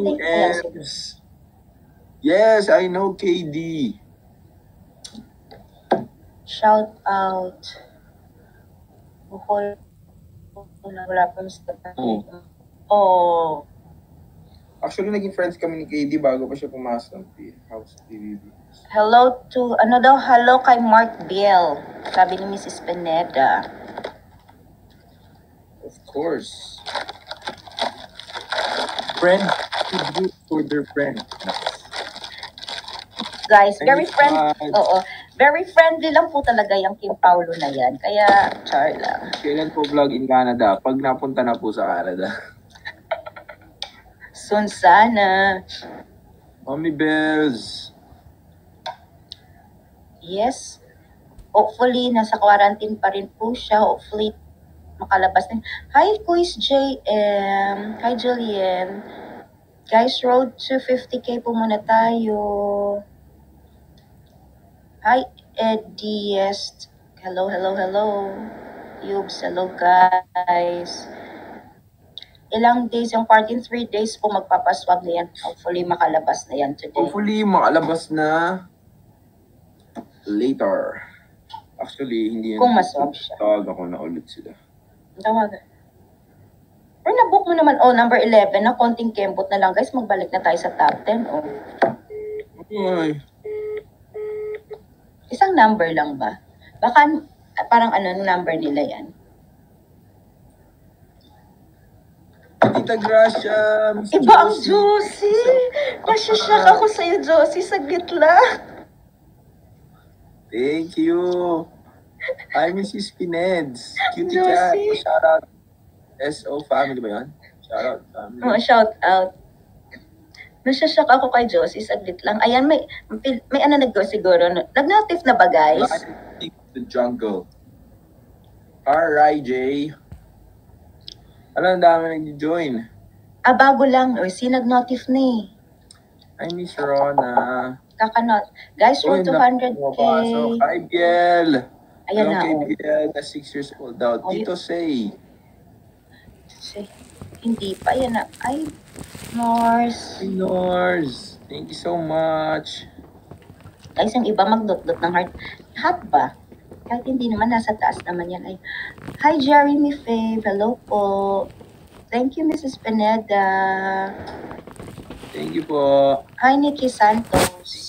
Yes. Yes, I know KD. Shout out. Bukol. Wala, wala pa Mr. Oo. Oh. Actually, naging friends kami ni KD bago pa siya pumasok ng P- House TVB. Hello to, ano daw, hello kay Mark Biel. Sabi ni Mrs. Pineda. Of course. Friend should root for their friend. Guys, very friend, oo, very friendly lang po talaga yung Kim Paulo na yan. Kaya, char lang. Kailan po vlog in Canada? Pag napunta na po sa Canada. Soon sana. Mommy Bells. Yes. Hopefully, nasa quarantine pa rin po siya. Hopefully, makalabas din. Hi, Quiz JM. Hi, Julian. Guys, road to 50k po muna tayo. Hi, Ediest. Hello, hello, hello. Yubs, hello guys. Ilang days yung quarantine? 3 days po magpapaswab na yan. Hopefully, makalabas na yan today. Hopefully, makalabas na later. Actually, hindi Kung maswab siya. Tawag ako na ulit sila. Tawagan. Nabook mo naman, oh, number 11, na konting kembot na lang. Guys, magbalik na tayo sa top 10. Oh. Ay, Isang number lang ba? Baka parang ano, number nila yan. Tita Gracia, Miss Iba ang Josie. Nasyasyak ako sa'yo, Josie. Saglit lang. Thank you. Hi, Mrs. Pineds. Cutie Josie. cat. Shout out. SO family ba yan? Shout out family. Oh, shout out. Nasyasyak ako kay Josie. Saglit lang. Ayan, may, may ano nag-go siguro. Nag-notif na ba, guys? The jungle. Alright, Jay. Alam, ang dami nag-join. Ah, bago lang. O, si nag-notif na eh. Hi, Miss Rona. Kakanot. Guys, 100k. pumapasok. Hi, Biel. Ayan Hello na. kay oh. Biel na 6 years old daw. Tito Say. Si- Hindi pa yan na. Ay, Mars. Hi, Nors. Thank you so much. Guys, yung iba magdot-dot ng heart. Hot ba? Kahit hindi naman, nasa taas naman yan. Ay, Hi, Jeremy Fave. Hello po. Thank you, Mrs. Pineda. Thank you po. Hi, Nikki Santos.